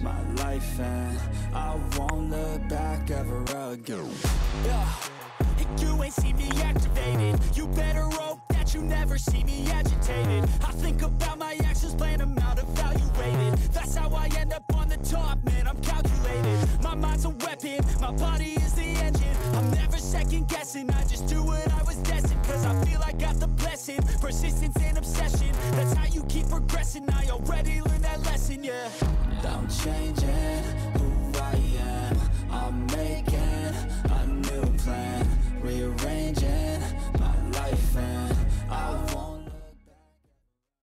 my life and I won't look back ever again. Yeah, you ain't see me activated You better hope that you never see me agitated. I think about my actions, plan them out, evaluated That's how I end up on the top, man, I'm calculated. My mind's a weapon, my body is the engine. I'm never second guessing, I just do what I was destined Cause I feel I got the blessing, persistence and obsession That's how you keep progressing, I already changing